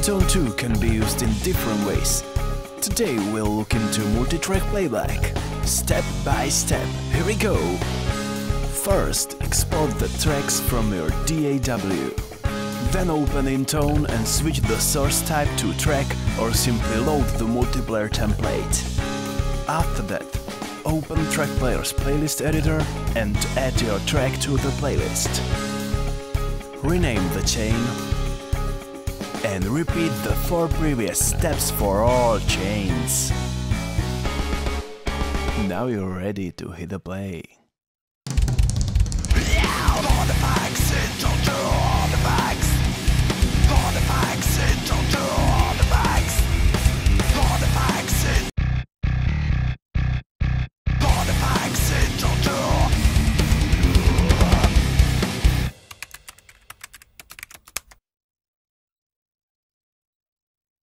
Intone 2 can be used in different ways. Today we'll look into multi-track playback. Step by step, here we go! First, export the tracks from your DAW. Then open Intone and switch the source type to track or simply load the multiplayer template. After that, open Track Player's playlist editor and add your track to the playlist. Rename the chain repeat the four previous steps for all chains. Now you're ready to hit the play.